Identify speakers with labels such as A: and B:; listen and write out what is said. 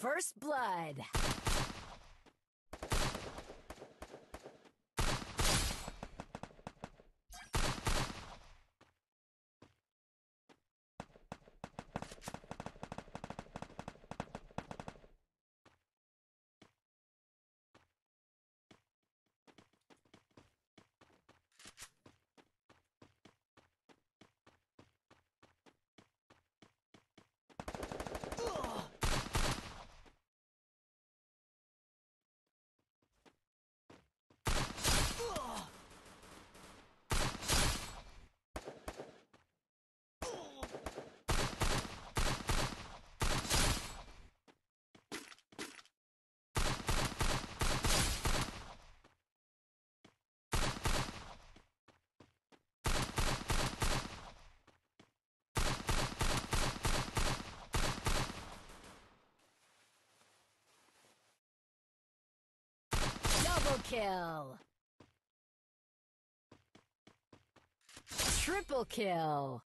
A: First blood. Kill! Triple kill!